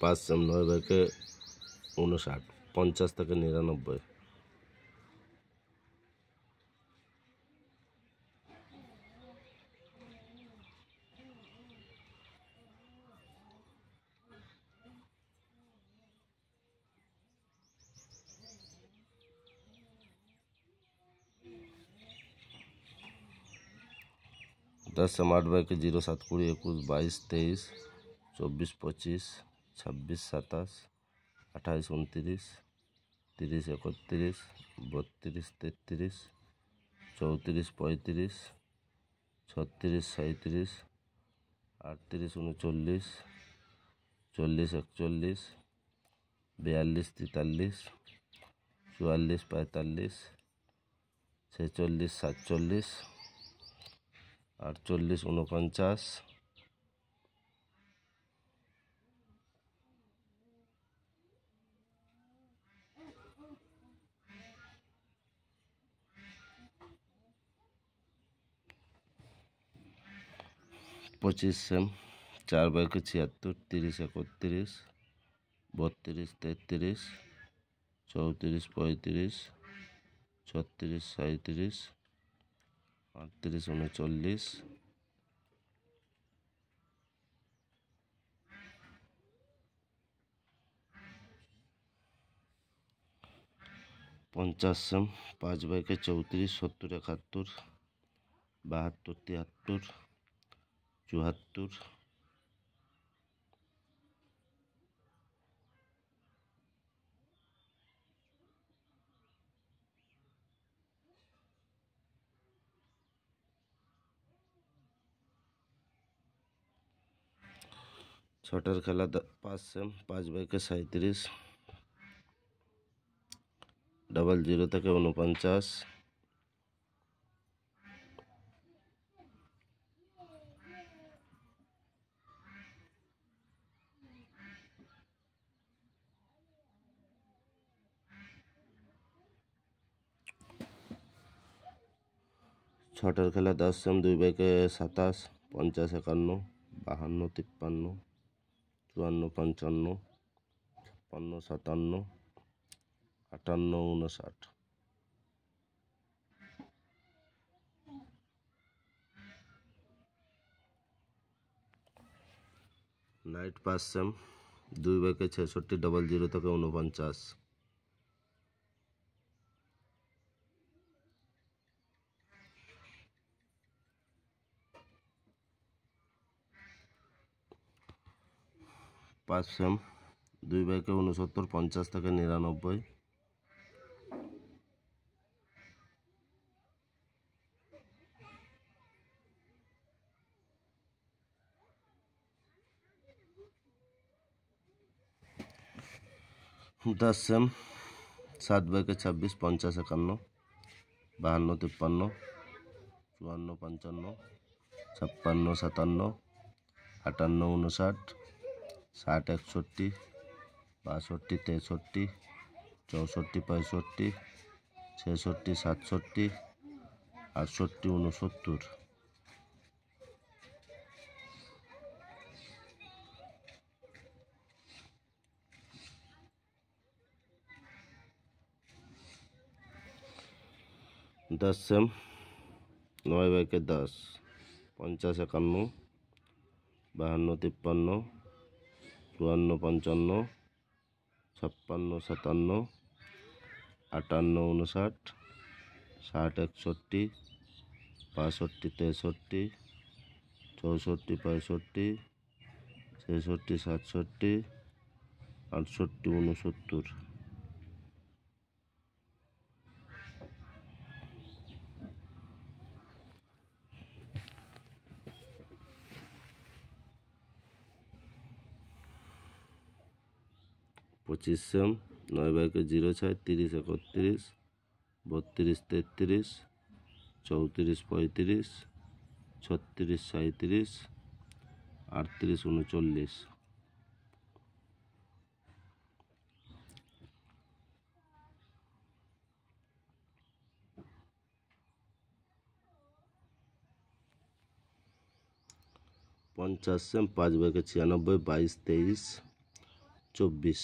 পাঁচ সেম নয় ব্যাকে উনষাট পঞ্চাশ থেকে নিরানব্বই दस से आठ बाई के जीरो सात कुड़ी एकुश बाईस तेईस चौबीस पच्चीस छब्बीस सत्ताईस अट्ठाईस उनतीस তিরিশ একত্রিশ বত্রিশ তেত্রিশ চৌত্রিশ পঁয়ত্রিশ ছত্রিশ সাঁত্রিশ আটত্রিশ উনচল্লিশ চল্লিশ একচল্লিশ বিয়াল্লিশ তেতাল্লিশ চুয়াল্লিশ পঁয়তাল্লিশ ছেচল্লিশ সাতচল্লিশ আটচল্লিশ উনপঞ্চাশ পঁচিশ সেম চার বাইকে ছিয়াত্তর, তিরিশ একত্রিশ, বত্রিশ তেত্রিশ, চৌত্রিশ পঁয়ত্রিশ, ছত্রিশ সাঁত্রিশ আটত্রিশ উনচল্লিশ। পঞ্চাশ সেম পাঁচ বাইকে চৌত্রিশ, সত্তর একাত্তর, বাহাত্তর, তিয়াত্তর চুয়াত্তর ছটার খেলা পাঁচ সেম পাঁচ বাইকে সাঁত্রিশ ডাবল জিরো থেকে উনপঞ্চাশ ছটার খেলা দশ সেম দুই বাইকে সাতাশ, পঞ্চাশ একান্ন, বাহান্ন, তিপ্পান্ন, চুয়ান্ন, পঞ্চান্ন, ছাপ্পান্ন, সাতান্ন, আটান্ন উনষাট নাইট পাঁচ সেম, দুই বাইকে ছেষট্টি, ডবল জিরো থেকে উনপঞ্চাশ পাঁচ সেম, দুই বাইকে উনসত্তর পঞ্চাশ থেকে নিরানব্বই। দশ সেম, সাত বাইকে ছাব্বিশ, পঞ্চাশ একান্ন, বাহান্ন, তিপ্পান্ন, চুয়ান্ন, পঞ্চান্ন, ছাপ্পান্ন, সাতান্ন, আটান্ন উনষাট ষাট, একষট্টি, বাষট্টি, তেষট্টি, চৌষট্টি, পঁয়ষট্টি, ছেষট্টি, সাতষট্টি, আটষট্টি উনসত্তর দশ সেম নয় বাইকে দশ, পঞ্চাশ একান্ন, বাহান্ন, তিপ্পান্ন চুয়ান্ন, পঞ্চান্ন, ছাপ্পান্ন, সাতান্ন, আটান্ন উনষাট ষাট, একষট্টি, বাষট্টি, তেষট্টি, চৌষট্টি, পঁয়ষট্টি, ছেষট্টি, সাতষট্টি, আটষট্টি উনসত্তর পঁচিশ সেম নয় বাইকে জিরো ছয়, তিরিশ একত্রিশ, বত্রিশ তেত্রিশ, চৌত্রিশ পঁয়ত্রিশ, ছত্রিশ সাঁত্রিশ আটত্রিশ উনচল্লিশ। পঞ্চাশ সেম পাঁচ বাইকে ছিয়ানব্বই, বাইশ, তেইশ, চব্বিশ।